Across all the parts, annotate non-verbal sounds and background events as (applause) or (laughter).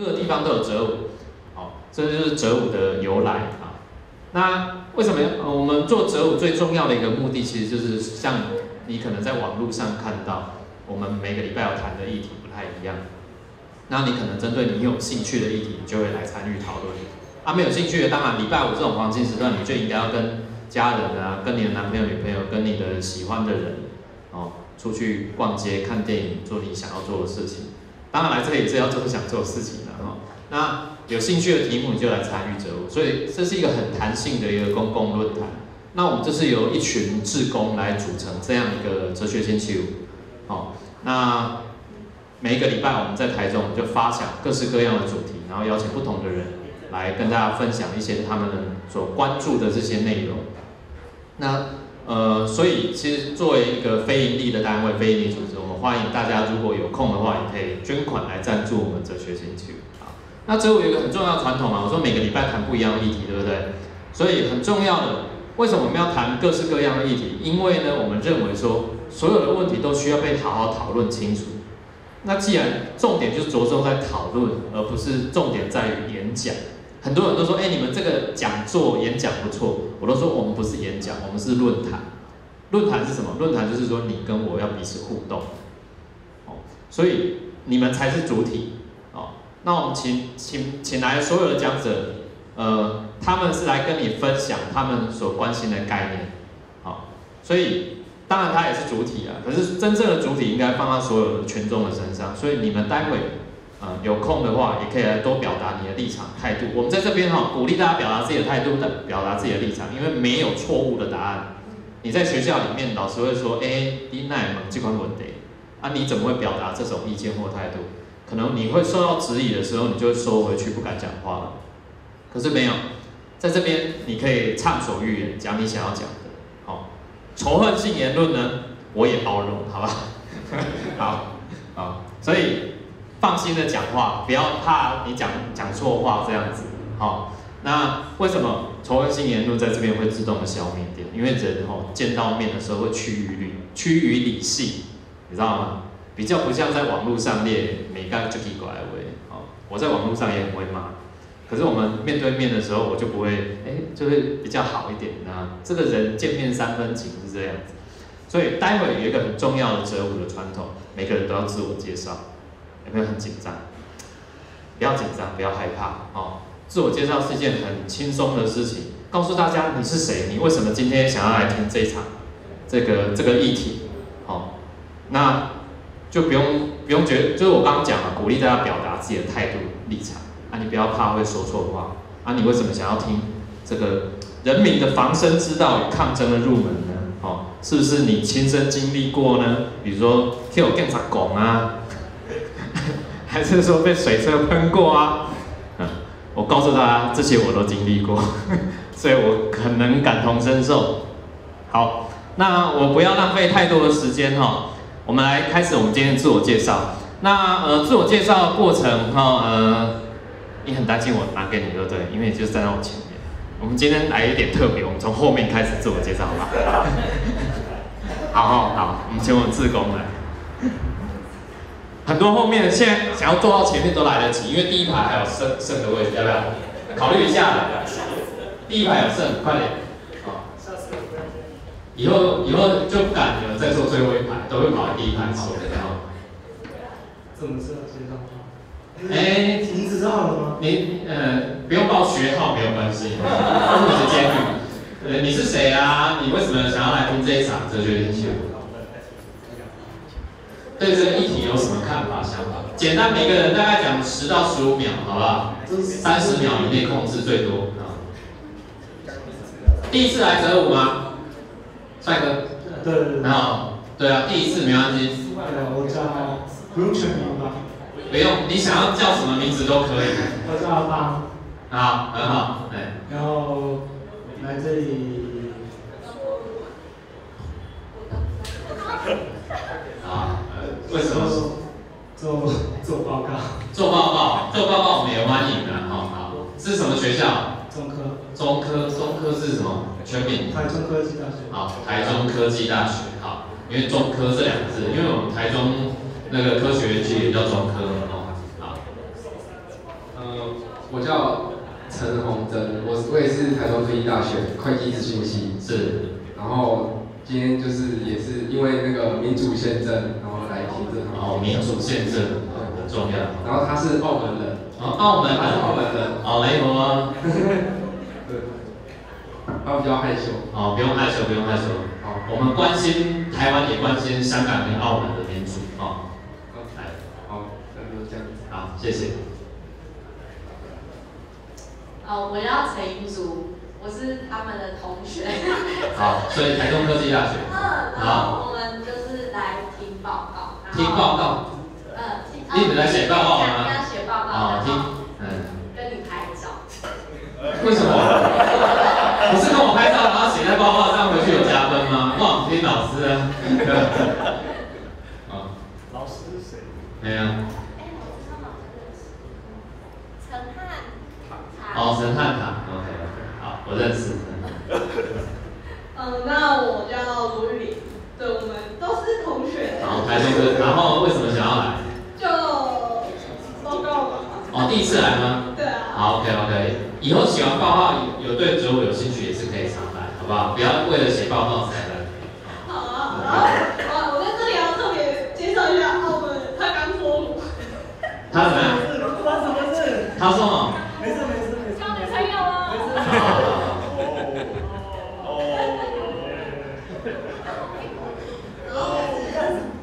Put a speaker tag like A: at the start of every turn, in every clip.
A: 各个地方都有折舞，好，这就是折舞的由来啊。那为什么我们做折舞最重要的一个目的，其实就是像你可能在网络上看到，我们每个礼拜要谈的议题不太一样。那你可能针对你有兴趣的议题，你就会来参与讨论。啊，没有兴趣的，当然礼拜五这种黄金时段，你就应该要跟家人啊，跟你的男朋友、女朋友，跟你的喜欢的人，哦，出去逛街、看电影，做你想要做的事情。当然来这里也是要做想做的事情。那有兴趣的题目你就来参与折舞，所以这是一个很弹性的一个公共论坛。那我们这是由一群志工来组成这样一个哲学星期五，好，那每一个礼拜我们在台中就发想各式各样的主题，然后邀请不同的人来跟大家分享一些他们所关注的这些内容。那呃，所以其实作为一个非盈利的单位、非盈利组织，我们欢迎大家如果有空的话，也可以捐款来赞助我们哲学星期五。那哲舞有一个很重要的传统嘛，我说每个礼拜谈不一样的议题，对不对？所以很重要的，为什么我们要谈各式各样的议题？因为呢，我们认为说所有的问题都需要被好好讨论清楚。那既然重点就是着重在讨论，而不是重点在于演讲。很多人都说，哎，你们这个讲座演讲不错。我都说我们不是演讲，我们是论坛。论坛是什么？论坛就是说你跟我要彼此互动。哦，所以你们才是主体。那我们请请请来所有的讲者，呃，他们是来跟你分享他们所关心的概念。好，所以。当然，他也是主体啊，可是真正的主体应该放在所有的群众的身上。所以你们待会，呃，有空的话，也可以来多表达你的立场态度。我们在这边哈，鼓励大家表达自己的态度的，表达自己的立场，因为没有错误的答案。你在学校里面，老师会说，哎，你奈蒙这款问题，啊，你怎么会表达这种意见或态度？可能你会受到质疑的时候，你就收回去，不敢讲话了。可是没有，在这边你可以畅所欲言，讲你想要讲的。好。仇恨性言论呢，我也包容，好吧？(laughs) 好，好，所以放心的讲话，不要怕你讲讲错话这样子，好。那为什么仇恨性言论在这边会自动的消灭掉？因为人哦见到面的时候会趋于理趋于理性，你知道吗？比较不像在网络上列每个就奇怪喂，好，我在网络上也很会骂。可是我们面对面的时候，我就不会，哎，就会比较好一点啊。这个人见面三分情是这样子，所以待会有一个很重要的折舞的传统，每个人都要自我介绍，有没有很紧张？不要紧张，不要害怕哦。自我介绍是一件很轻松的事情，告诉大家你是谁，你为什么今天想要来听这一场这个这个议题，好，那就不用不用觉得，就是我刚刚讲了，鼓励大家表达自己的态度立场。啊，你不要怕会说错话。啊，你为什么想要听这个人民的防身之道与抗争的入门呢？哦，是不是你亲身经历过呢？比如说听我警察讲啊，(laughs) 还是说被水车喷过啊？嗯，我告诉大家，这些我都经历过，(laughs) 所以我可能感同身受。好，那我不要浪费太多的时间哈，我们来开始我们今天的自我介绍。那呃，自我介绍过程哈，呃。你很担心我拿给你，对不对？因为你就站在我前面。我们今天来一点特别，我们从后面开始自我介绍好吧。好好好，我们请我们自工来。很多后面现在想要坐到前面都来得及，因为第一排还有剩剩的位置，要不要？考虑一下。第一排有剩，快点。好。以后以后就不敢了，再坐最后一排，都会跑到第一排坐。
B: 怎么知道介绍？
A: 哎，
B: 名字知道了吗？
A: 你呃，不用报学号没有关系，我是监狱。呃，你是谁啊？你为什么想要来听这一场哲学研究？对这个议题有什么看法、想法？简单，每个人大概讲十到十五秒，好不好？三十秒以内控制最多啊。第一次来哲舞吗？帅哥。
B: 对对对。
A: 然后，对啊，第一次没关系。
B: 我叫不用全名吧？
A: 不用，你想要叫什么名字都可以。
B: 我叫阿邦。
A: 好，很好，哎。
B: 然后来这里。
A: 啊，为什么？
B: 做做报告。
A: 做报告，做报告我们也欢迎的，好好。是什么学校？
B: 中科。
A: 中科，是什么？全名？
B: 台中科技大学。
A: 好，台中科技大学，好，因为中科这两个字，因为我们台中。那个科学园区也叫中科哦，好。
C: 呃我叫陈宏真，我我也是台中科技大学会计资讯系，
A: 是，
C: 然后今天就是也是因为那个民主宪政，然后来听这场。
A: 哦，民主宪政很重要。
C: 然后他是澳门人，
A: 哦，澳门
C: 他是澳，门人，
A: 哦，雷蒙啊，
C: 对，(laughs) 他比较害羞。
A: 哦，不用害羞，不用害羞。
C: 好，
A: 我们关心台湾，也关心香港跟澳门的民主。哦，来，
C: 好，那就这样子。
A: 好，谢谢。
D: 哦，我叫陈英竹，我是他们的同学。
A: 好，所以台中科技大学
D: 嗯，然后我们就是来听报告。
A: 听报告。
D: 嗯，听。
A: 你们在写报告吗
D: 讲要写报告，
A: 哦，听，嗯，
D: 跟你拍照。
A: 为什么？不是跟我拍照，然后写在报告上，回去有加分吗？哇，听老师啊。哦，(laughs)
B: 老师是谁？
A: 没有。
D: 哎，我知道老师认识。陈汉。
A: 哦，陈汉塔，OK，好，我认识。
D: 嗯，那我叫卢玉玲，对，我们都是同学。
A: 然后台中科，然后为什么想要来？
D: 就报告吧。
A: 哦，第一次来吗？
D: 对啊。
A: 好，OK OK，以后写完画画有有对植物有兴趣也是可以常来，好不好？不要为了写报告才来。
D: 好啊，然后我我在这里要特别介绍一下澳门，他刚脱乳，
A: 他怎么？样？
B: 发生什么事？
A: 他说哦。
B: 没事没事没事。
D: 交女朋友了。
A: 好好好好
D: 然后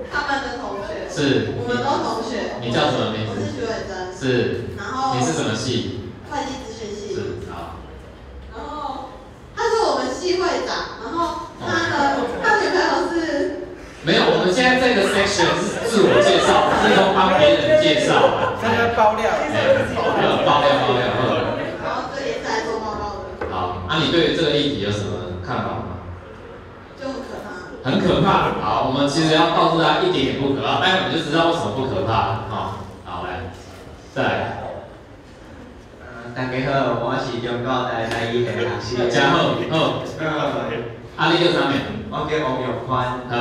D: 他们的同学，
A: 是，
D: 我们都同学。
A: 你叫什么名字？
D: 我是徐伟珍，
A: 是，
D: 然后
A: 你是什么系？
D: 会计资讯系，
A: 是，好。
D: 然后他是我们系会长，然后他的他女朋友是，
A: 没有，我们现在这个 section 是自我介绍，不是都帮别人介绍。
E: 现在爆料，
A: 哎，呃爆料爆料。
D: 然后这也是来做报告的，
A: 好，那你对这个议题有什么看法吗？
D: 就很可怕。
A: 很可怕。好，我们其实要告诉大家一点也不可怕，待会你就知道为什么不可怕。好，好来，再来，
E: 呃，大家好，我是中国大台医的学生。
A: 加好，好，
E: 呃，
A: 阿力叫啥名？
E: 我叫王永宽。
A: 好，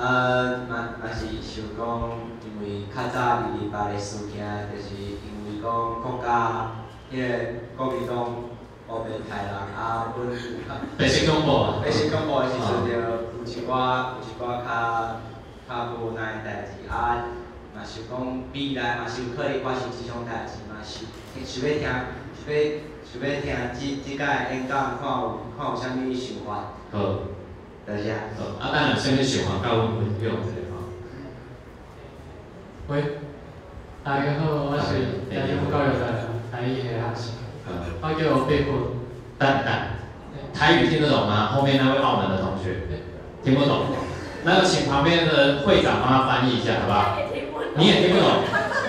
E: 呃，嘛嘛是想讲，因为较早二二八的事件，就是因为讲国家迄个国民党乌白杀人，啊，阮
A: 白色恐怖啊。
E: 白色恐怖的时阵，就有一寡有一寡较较无奈的代志，啊，嘛想讲未来嘛是有可能发生即种代志，嘛是想要听，想要想要听即即届的演讲，看有看有啥物想法，
A: 好，
E: 多谢。
A: 好，啊，当然下面喜欢教阮朋友这个吼。
F: 喂，大家好，我是台中教育的台语系学生，
A: 嗯，
F: 我叫贝坤。
A: 但但台语听得懂吗？后面那位澳门的同学听不懂，那就请旁边的会长帮他翻译一下，好不好？你也听不懂，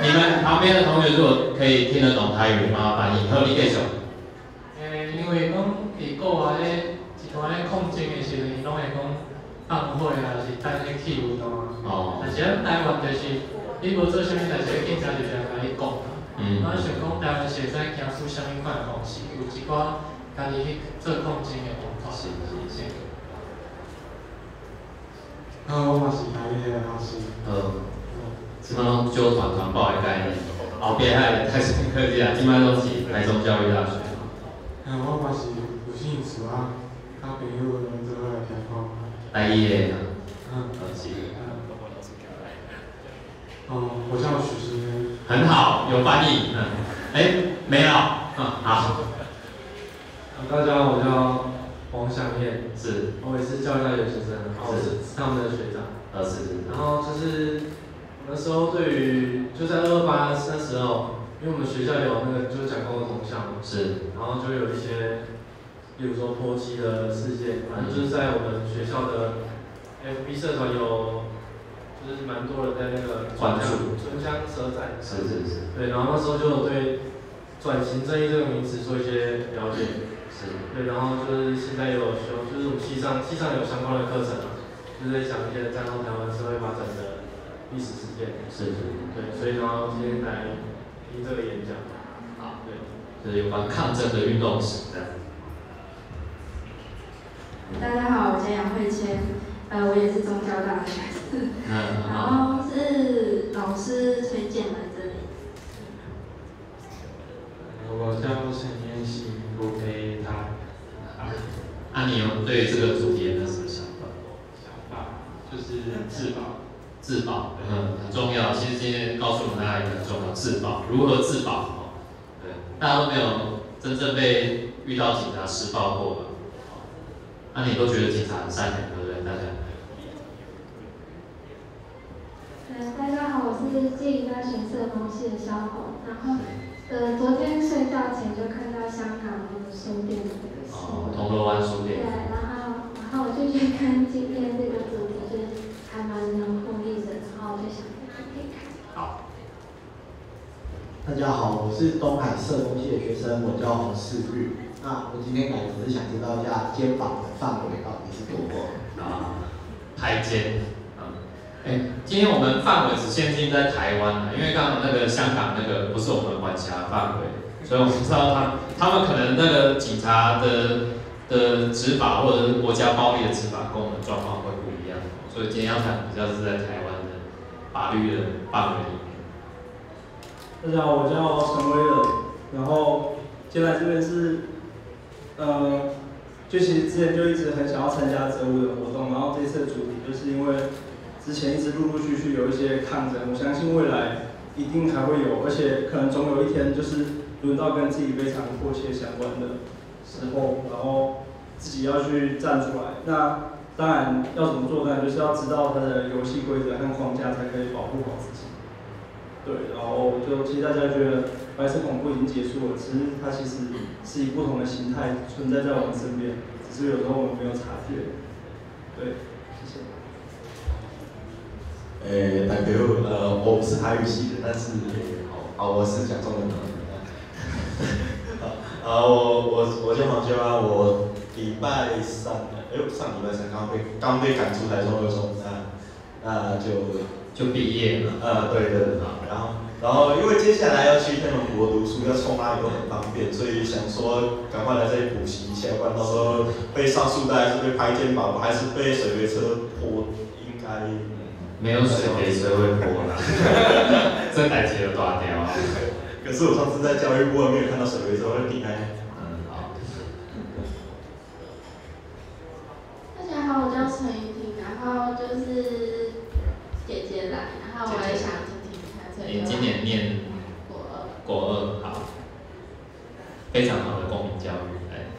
A: 你们旁边的同学如果可以听得懂台语，帮他翻译。好，你继续。
F: 诶，因为讲伫国外咧一段咧抗争的时阵，伊拢会讲放火啊，是等迄汽油弹啊。
A: 哦，
F: 但是咱台湾就是，你无做啥物代志，警察就是来甲你讲啊。
A: 嗯
F: 我想讲台湾是会使行出啥物款的方式，有一寡家己去做抗争的方法。
A: 是是是。
B: 啊，我嘛是台语的老师。
A: 好，即摆拢纠团团报的概念，后壁遐个台中科技啊，即摆拢是台中教育大学。
B: 啊，我嘛是有兴趣啊，甲朋友咱做伙来听看。
A: 台语的啊，
B: 嗯。
A: 好是。
B: 哦，我叫许思渊。
A: 很好，有翻译。嗯，哎，没有。嗯，好，
G: 大家好，我叫黄祥燕，
A: 是，
G: 我也是教育大学学生，然后我是他们的学长。
A: 呃是是。
G: 然后就是那时候对于就在二八那时候，因为我们学校有那个就是讲公共铜像嘛，
A: 是，
G: 然后就有一些，比如说泼漆的事件，反正就是在我们学校的 FB 社团有，就是蛮多人在那个
A: 关注
G: 唇枪舌战。
A: 是是是
G: 对，然后那时候就有对转型正义这个名词做一些了解。
A: 是，
G: 对，然后就是现在有修，就是我们系上系上有相关的课程啊，就是在讲一些战后台湾社会发展的历史事件。
A: 是是，
G: 对，所以然后今天来听这个演讲。
A: 好，
G: 对。
A: 就是有关抗争的运动史这样。
H: 大家好，我叫杨慧谦，呃，我也是宗教大学生，
A: 嗯
H: 然后是老师推荐来这里
G: 我叫陈天心不配他
A: 那你有对这个主题有什么想法？想法就是自保自保嗯很重要其实今天告诉我们大家一个很重要自保如何自保对。大家都没有真正被遇到警察施暴过吧那你都觉得警察很善良的
H: 呃，大家好，我是暨大学社工系的小红，然后呃，昨天睡觉前就看到香港那个书店的那个新
A: 哦，铜锣湾书店
H: 对，
A: 店。
H: 然后然后我就去看今天这个主题，就是还蛮能呼应的，然后我就想可以看。
A: 好，
I: 大家好，我是东海社工系的学生，我叫洪世玉。那我今天来只是想知道一下肩膀的范围到底是多广？
A: 啊，拍肩。哎，今天我们范围只限定在台湾了，因为刚刚那个香港那个不是我们管辖范围，所以我们知道他他们可能那个警察的的执法或者是国家暴力的执法跟我们状况会不一样，所以今天要谈比较是在台湾的法律的范围里面。
J: 大家好，我叫陈威仁，然后进来这边是，呃，就其实之前就一直很想要参加植物的活动，然后这次的主题就是因为之前一直陆陆续续有一些抗争，我相信未来一定还会有，而且可能总有一天就是轮到跟自己非常迫切相关的时候，然后自己要去站出来。那当然要怎么做，呢就是要知道它的游戏规则和框架，才可以保护好自己。对，然后就其实大家觉得白色恐怖已经结束了，只是它其实是以不同的形态存在在我们身边，只是有时候我们没有察觉。对，谢谢。
K: 诶、大家好，呃，我不是台语系的，但是好，好，我是讲中文的。(laughs) 啊，我我我叫黄修啊，我礼拜三，哎呦，上礼拜三刚被刚被赶出台中二中，那那就
A: 就毕业了。
K: 呃，对对对，然后然后因为接下来要去天龙国读书，要冲哪里都很方便，所以想说赶快来这里补习一下，不然到时候被上树袋，还是被拍肩膀，还是被水雷车泼，应该。
A: 没有水给谁会泼呢，(laughs) 这台机有断掉啊。
K: 可是我上次在教育部外面有看到水雷车会避开。
A: 嗯，好。
H: 大家好，我叫陈怡婷，然后就是姐姐来，然后我也想听听看这个。
A: 你今年念
H: 国二。
A: 国二，好，非常好的公民教育，哎，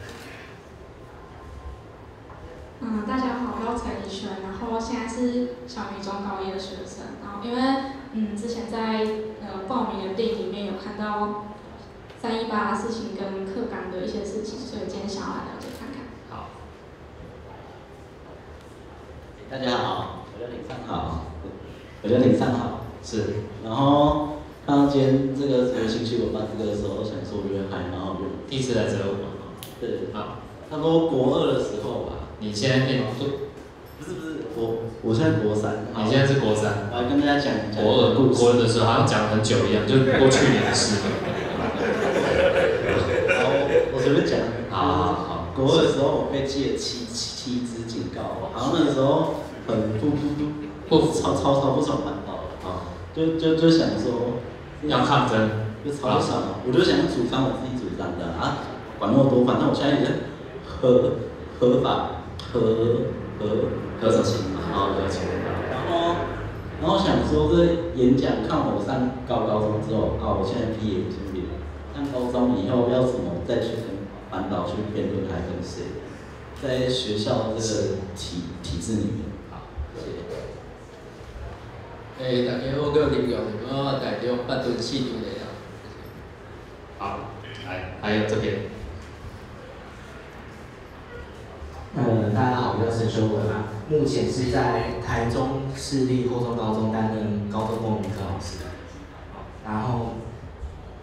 L: 嗯，大家好，我叫陈怡璇，然后现在是小女中高一的学生，然后因为嗯之前在呃报名的电影里面有看到三一八事情跟课纲的一些事情，所以今天想要来了解看看。
A: 好。
M: 大家好，我叫林尚好，我叫林尚好，
A: 是。
M: 然后看到今天这个有兴趣我办这个的时候，想说我觉得还蛮好用。
A: 第一次来这舞吗？
M: 对。
A: 啊。
M: 差不多国二的时候吧。
A: 你现在念
M: 不是不是，我我现在国三。
A: 你现在是国三。
M: 我来跟大家讲讲
A: 国二
M: 故事。
A: 国二的时候好像讲了很久一样，就过去年的事。
M: 然后我随便讲。
A: 好好好。
M: 国二的时候我被记了七七七支警告，然后那个时候很不不不不超超超不爽环保
A: 啊，
M: 就就就想说
A: 要抗争，
M: 就超不爽，我就想主张我自己主张的啊，管那么多，反正我现在也是合合法合合
A: 合什么？啊，合情。
M: 然后然后想说这演讲，看我上高高中之后啊，我现在毕业已经毕业，上高中以后要怎么再去跟班导去辩论，还跟谁？在学校这个体体制里面。
A: 好，
M: 谢谢。
N: 诶，大家好，我叫林勇，我台中八吨四场的啊。
A: 好，来，还有这边。
O: 呃，大家好，我叫陈修文啊，目前是在台中市立后中高中担任高中公民课老师。然后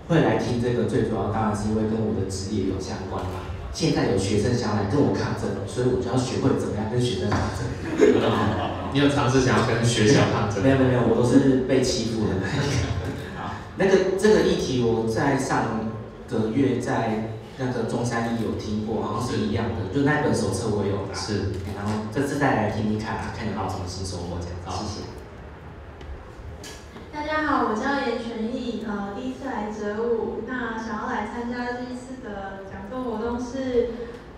O: 会来听这个，最主要当然是因为跟我的职业有相关嘛。现在有学生想要來跟我抗争，所以我就要学会怎么样跟学生抗争。(laughs)
A: 你有尝试想要跟学校抗争？
O: 没有没有没有，我都是被欺负的那一个。那个这个议题我在上个月在那个中山一有听过，好像是一样的，就那本手册我有拿。
A: 是。
O: 然后这次再来听听看啊，看有没有什么新收穫這樣。謝謝。
D: 大家好，我叫严全义，呃，第一次来折舞，那想要来参加这一次的讲座活动是，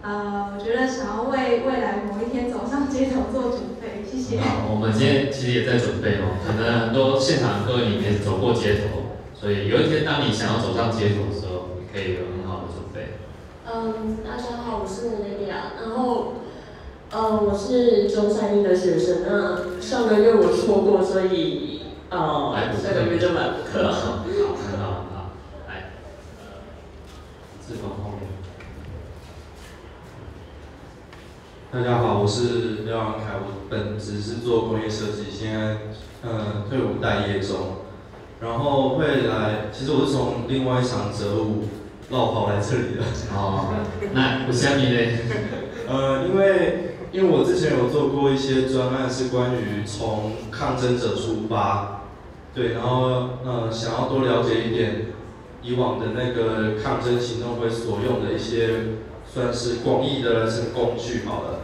D: 呃，我觉得想要为未来某一天走上街头做准备，谢谢。
A: 好，我们今天其实也在准备哦，可能很多现场各位你没走过街头，所以有一天当你想要走上街头的时候，你可以有很好的准备。
P: 嗯，大家好，我是雷亚，然后，呃，我是中山一的学生，那上个月我错过，所以，呃，下个月就买不课。
A: 好，很好，很好，来，志峰后面。
Q: 大家好，我是廖安凯，我本职是做工业设计，现在呃退伍待业中，然后会来，其实我是从另外一场折舞绕跑来这里的。(laughs)
A: 哦，那不像你嘞？(laughs)
Q: 呃，因为因为我之前有做过一些专案，是关于从抗争者出发，对，然后呃想要多了解一点以往的那个抗争行动会所用的一些。算是广义的人生工具好了，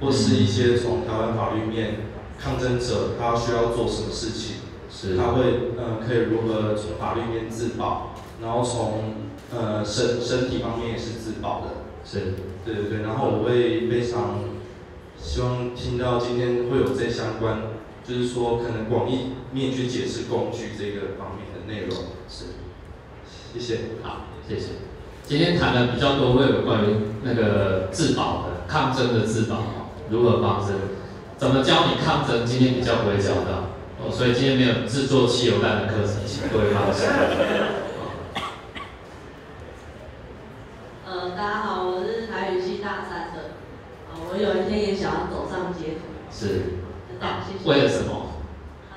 Q: 或是一些从台湾法律面，抗争者他需要做什么事情，
A: 是
Q: 他会呃可以如何从法律面自保，然后从呃身身体方面也是自保的，
A: 是，
Q: 对对对，然后我会非常希望听到今天会有这相关，就是说可能广义面去解释工具这个方面的内容，
A: 是，
Q: 谢谢，
A: 好，谢谢。今天谈的比较多，会有关于那个自保的抗争的自保，如何防身，怎么教你抗争？今天比较不会教到，哦，所以今天没有制作汽油弹的课程，请各位放心。
R: 呃，大家好，我是台语系大三的，呃，我有一天也想要走上街头。
A: 是。为了什么？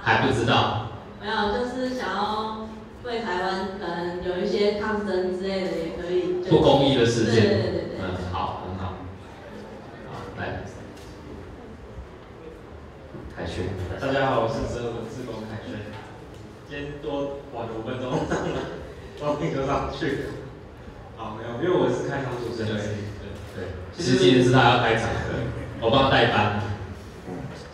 A: 还不知道。
R: 没有，就是想要为台湾可能有一些抗争之类的也可以。
A: 不公益的事件，
R: 对对对对，
A: 嗯，好，很好，好，来，凯旋，
S: 大家好，我是泽文自工凯旋，今天多晚了五分钟，我并就上去，好，没有，因为我是开场主持人，对
A: 对，其实今天是他要开场的，我帮他代班。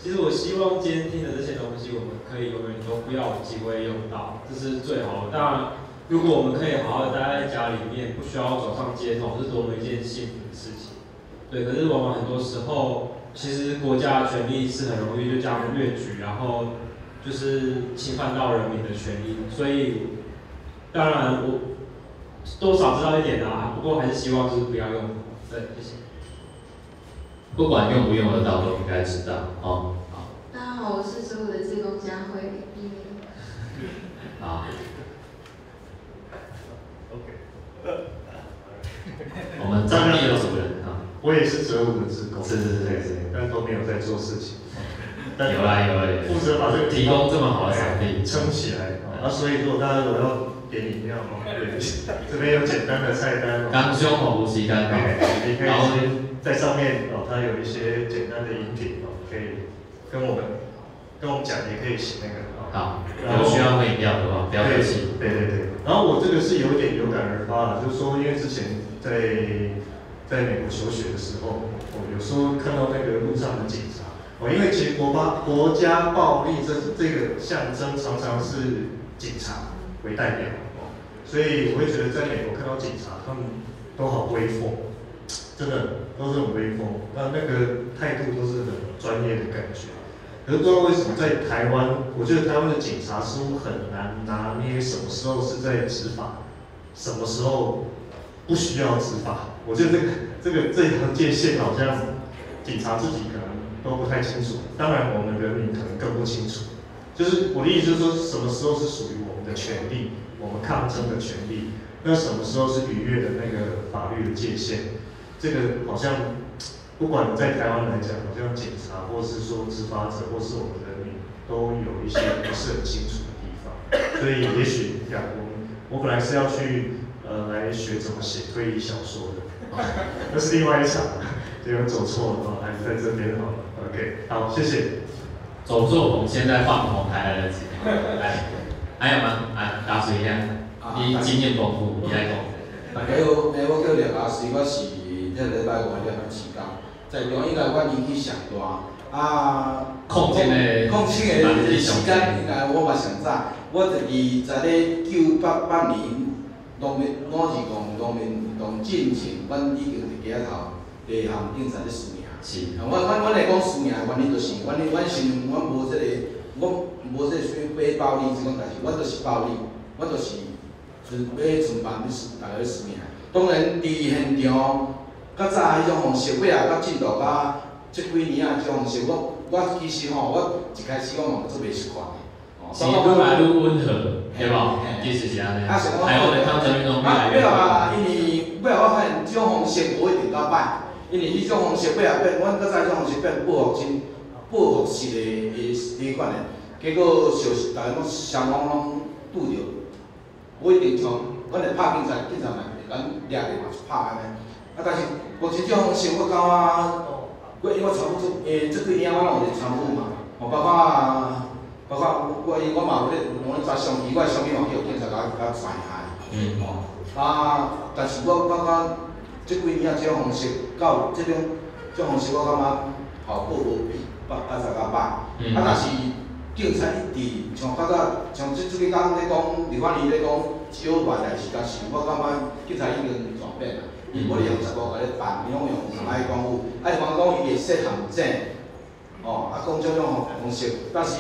S: 其实我希望今天听的这些东西，我们可以永远都不要有机会用到，这是最好的，当然。如果我们可以好好的待在家里面，不需要走上街头，是多么一件幸福的事情。对，可是往往很多时候，其实国家的权利是很容易就这样越举，然后就是侵犯到人民的权益。所以，当然我多少知道一点啊，不过还是希望就是不要用。对，谢谢。
A: 不管用不用得到，都应该知道。哦，好。
T: 大家好，我是十五的自工佳慧。
A: 好。我们张立有主人啊，
U: 我也是折五的职工，
A: 是是是是，
U: 但都没有在做事情。
A: 有啊有啊有。
U: 负责把这个
A: 提供这么好的场地
U: 撑起来啊，所以说大家如果要点饮料哦，对，(laughs) 这边有简单的菜单哦。
A: 刚胸口呼吸单，
U: 你可以先在上面哦，它有一些简单的饮品哦，可以跟我们跟我们讲，也可以写那个。
A: 好，有需要喝饮料的话，不要客气。
U: 对对对。然后我这个是有点有感而发了，就是说，因为之前在在美国求学的时候，我有时候看到那个路上的警察，哦，因为其实国巴国家暴力这这个象征常常是警察为代表，哦，所以我会觉得在美国看到警察，他们都好威风，真的都是很威风，那那个态度都是很专业的感觉。可是不知道为什么在台湾，我觉得台湾的警察似乎很难拿捏什么时候是在执法，什么时候不需要执法。我觉得这个这个这条界限好像警察自己可能都不太清楚，当然我们人民可能更不清楚。就是我的意思就是说，什么时候是属于我的权利，我们抗争的权利，那什么时候是逾越的那个法律的界限？这个好像。不管在台湾来讲，好像警察或是说执法者或是我们人民，都有一些不是很清楚的地方。所以也许讲我我本来是要去呃来学怎么写推理小说的，(laughs) 那是另外一场，结果走错了，还是在这边好了。OK，好，谢谢。
A: 走错棚，现在放红还来得及。来，还有吗？来，大师一下，你经验丰富，你来讲。
V: 大家好，诶，我叫廖大师，我是这礼拜五了开始讲。在中应该我年纪上大，啊，
A: 空间的
V: 空间的时间应该我嘛上早，我是伫在咧九八八年农民五二五农民运动进行，阮已经伫街头第项警察咧十年，啊，我阮阮来讲输赢的原因，就是阮阮身阮无即个，我无即个属于非暴力即种代志，我就是暴利，我就是就是要存办要输，大家要输赢。当然，伫现场较早迄种方式，尾啊，较进度甲即几年啊，即种方式，我我其实吼，我一开始我嘛做袂习惯
A: 是愈来愈温和，对无？其实是安尼。台湾的抗争运动越来越
V: 好。啊，因为尾啊，我发现即种方式无一定较歹，因为迄种方式尾啊变，阮较早迄种方式变报复真报复式的诶诶款的，结果小大家拢双方拢拄着，无一定像阮来拍警察，警察嘛会咱掠着嘛拍安尼。啊，但是目前即种方式我感觉，我因为我参与做诶，即几年我拢有参与嘛，哦，包括。包括我因我嘛有咧，有咧抓相机，我相机嘛叫警察甲甲抓下。嗯。哦。啊，但是我感觉即几年啊，即种方式到即种即种方式，我感觉效果无比八八十甲百。嗯。啊，但是警察一直像较早像即即几工咧讲，立法院咧讲少外来时间是，我感觉警察已经转变啦。伊无咧用十五个咧办，伊拢用上海公务，啊，是讲讲伊会设陷阱。哦，啊，讲即种方式，但是。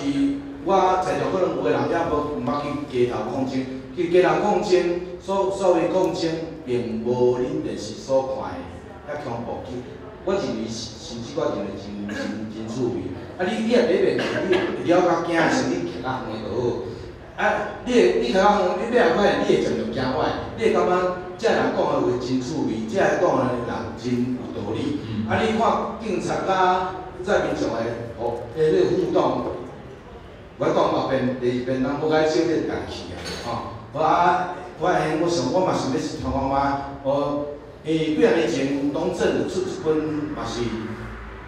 V: 我在场可能有个人也无毋捌去街头抗争，去街头抗争，所所谓抗争并无恁电视所看的遐恐怖。我认为甚至我认为真真真趣味。啊，你你也别别，你了较惊的是你徛较远的就好。啊，你你徛较远，你买来发现你会真着惊坏，你会感觉这人讲的话真趣味，这讲的人真有道理。啊，你看警察甲在平常的哦，诶，迄个互动。我讲后边第二遍，咱无该少点家己啊，吼！我啊，我现，我想我嘛想要是听讲话，哦，诶，几啊年前东镇出一本嘛是，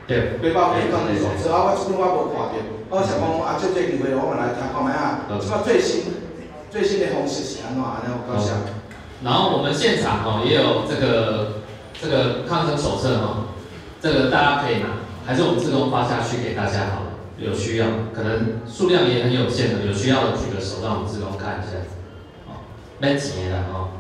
A: 对，
V: 背包客讲的手册啊，我即本我无看着，我想讲啊，借这机会我们来听看觅啊，即个最新最新的方式是安怎安尼？我感谢。
A: 然后我们现场哦也有这个这个抗争手册哦，这个大家可以拿，还是我们自动发下去给大家好了。有需要，可能数量也很有限的，有需要的举个手，让我们自动看一下。好，没钱了哦。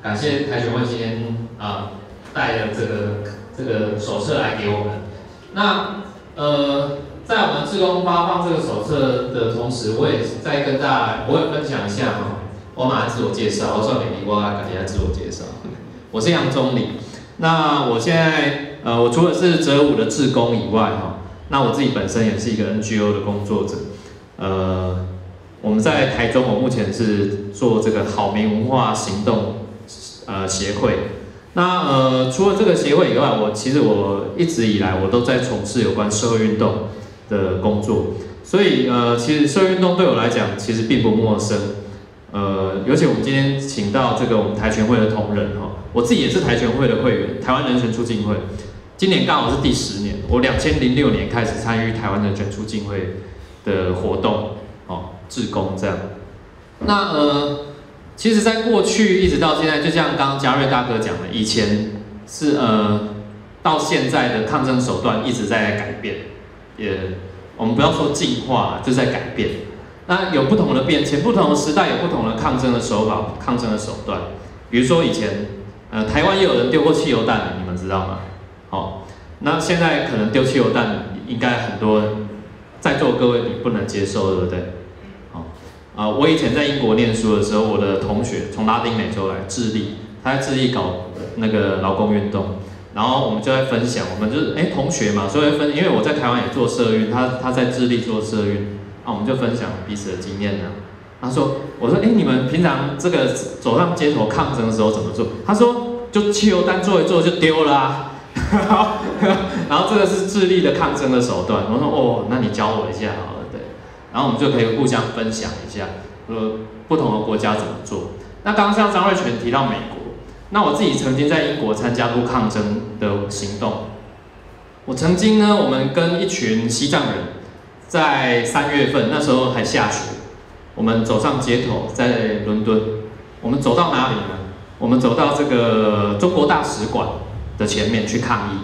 A: 感谢台学会今天啊带的这个这个手册来给我们。那呃，在我们自工发放这个手册的同时，我也再跟大家我也分享一下哈。我马上自我介绍，我叫美丽，我来感谢自我介绍。(laughs) 我是杨宗理。那我现在呃，我除了是折五的志工以外哈。那我自己本身也是一个 NGO 的工作者，呃，我们在台中，我目前是做这个好民文化行动呃协会。那呃，除了这个协会以外，我其实我一直以来我都在从事有关社会运动的工作，所以呃，其实社会运动对我来讲其实并不陌生。呃，尤其我们今天请到这个我们台拳会的同仁哈，我自己也是台拳会的会员，台湾人权促进会。今年刚好是第十年，我两千零六年开始参与台湾人权促进会的活动，哦，志工这样。那呃，其实，在过去一直到现在，就像刚刚嘉瑞大哥讲的，以前是呃，到现在的抗争手段一直在改变，也我们不要说进化，就在改变。那有不同的变迁，不同的时代有不同的抗争的手法、抗争的手段。比如说以前，呃，台湾也有人丢过汽油弹，你们知道吗？哦，那现在可能丢汽油弹，应该很多在座各位你不能接受，对不对？啊，我以前在英国念书的时候，我的同学从拉丁美洲来，智利，他在智利搞那个劳工运动，然后我们就在分享，我们就是哎同学嘛，所以分，因为我在台湾也做社运，他他在智利做社运，啊，我们就分享彼此的经验呢。他说，我说，哎，你们平常这个走上街头抗争的时候怎么做？他说，就汽油弹做一做就丢了啊。(laughs) 然后这个是智利的抗争的手段。我说哦，那你教我一下好了，然后我们就可以互相分享一下，呃，不同的国家怎么做。那刚刚像张瑞全提到美国，那我自己曾经在英国参加过抗争的行动。我曾经呢，我们跟一群西藏人，在三月份那时候还下雪，我们走上街头，在伦敦。我们走到哪里呢？我们走到这个中国大使馆。的前面去抗议，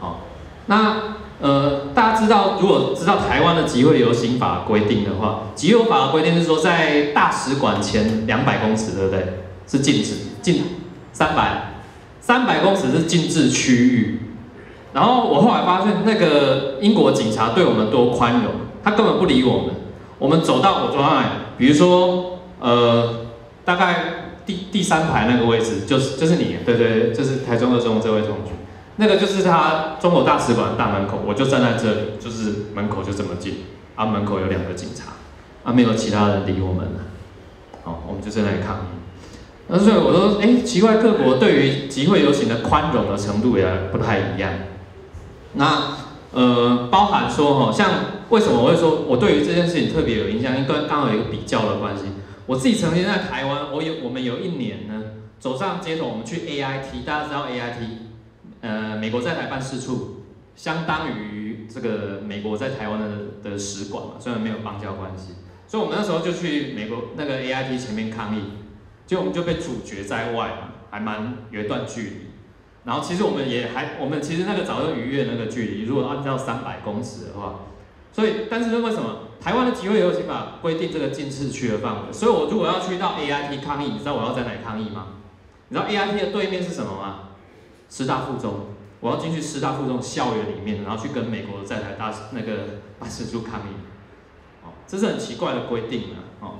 A: 好，那呃，大家知道，如果知道台湾的集会游行法规定的话，集会法规定是说，在大使馆前两百公尺，对不对？是禁止，禁三百，三百公尺是禁止区域，然后我后来发现，那个英国警察对我们多宽容，他根本不理我们。我们走到我庄来，比如说，呃，大概第第三排那个位置，就是就是你，对对对，就是台中二中这位同学，那个就是他中国大使馆大门口，我就站在这里，就是门口就这么近，啊，门口有两个警察，啊，没有其他人理我们了，好，我们就在那里抗议。那所以我说，哎，奇怪，各国对于集会游行的宽容的程度也不太一样。那呃，包含说哈，像为什么我会说我对于这件事情特别有印象？因为刚好有一个比较的关系。我自己曾经在台湾，我有我们有一年呢，走上街头，我们去 AIT，大家知道 AIT，呃，美国在台办事处，相当于这个美国在台湾的的使馆嘛，虽然没有邦交关系，所以我们那时候就去美国那个 AIT 前面抗议，结果我们就被阻绝在外，还蛮有一段距离。然后其实我们也还，我们其实那个早就逾越那个距离，如果按照三百公尺的话，所以但是为什么台湾的集会游行法规定这个禁市区的范围？所以我如果要去到 AIT 抗议，你知道我要在哪抗议吗？你知道 AIT 的对面是什么吗？师大附中，我要进去师大附中校园里面，然后去跟美国的在台大那个 (laughs) 办事处抗议，哦，这是很奇怪的规定啊，哦。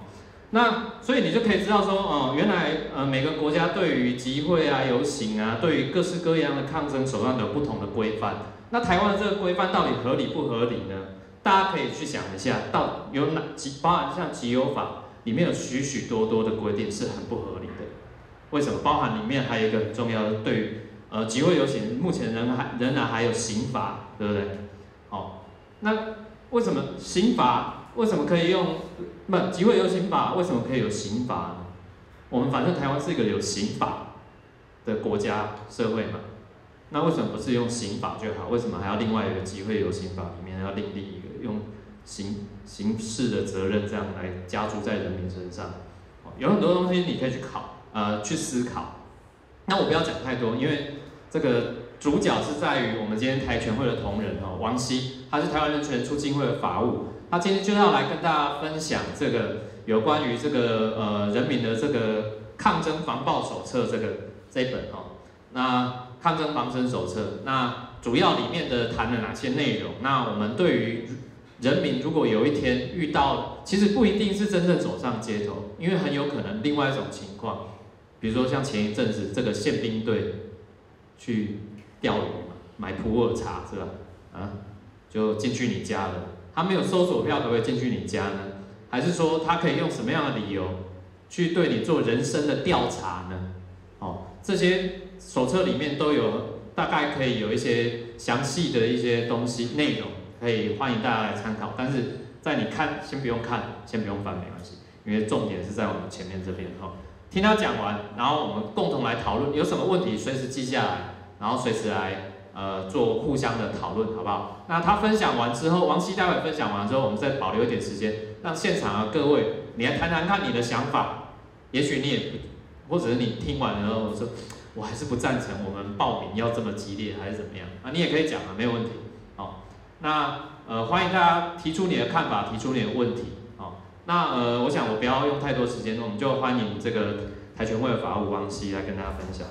A: 那所以你就可以知道说，哦，原来呃每个国家对于集会啊、游行啊，对于各式各样的抗争手段有不同的规范。那台湾的这个规范到底合理不合理呢？大家可以去想一下，到有哪几，包含像集邮法里面有许许多多的规定是很不合理的。为什么？包含里面还有一个很重要的，对于呃集会游行，目前仍还仍然还有刑法，对不对？好，那为什么刑法？为什么可以用不集会游行法？为什么可以有刑法呢？我们反正台湾是一个有刑法的国家社会嘛，那为什么不是用刑法就好？为什么还要另外一个集会游行法里面要另立一个用刑刑事的责任这样来加注在人民身上？有很多东西你可以去考呃去思考。那我不要讲太多，因为这个主角是在于我们今天台全会的同仁哦，王希，他是台湾人权促进会的法务。他今天就要来跟大家分享这个有关于这个呃人民的这个抗争防暴手册这个这一本哦，那抗争防身手册，那主要里面的谈了哪些内容？那我们对于人民如果有一天遇到，其实不一定是真正走上街头，因为很有可能另外一种情况，比如说像前一阵子这个宪兵队去钓鱼嘛，买普洱茶是吧？啊，就进去你家了。他没有搜索票，可不可以进去你家呢？还是说他可以用什么样的理由去对你做人生的调查呢？哦，这些手册里面都有，大概可以有一些详细的一些东西内容，可以欢迎大家来参考。但是在你看，先不用看，先不用翻，没关系，因为重点是在我们前面这边哈。听他讲完，然后我们共同来讨论，有什么问题随时记下来，然后随时来。呃，做互相的讨论，好不好？那他分享完之后，王希待会分享完之后，我们再保留一点时间，让现场的各位，你来谈谈看你的想法。也许你也不，或者是你听完了之后说，我还是不赞成我们报名要这么激烈，还是怎么样？啊，你也可以讲啊，没有问题。好，那呃，欢迎大家提出你的看法，提出你的问题。好，那呃，我想我不要用太多时间，我们就欢迎这个跆拳会的法务王希来跟大家分享。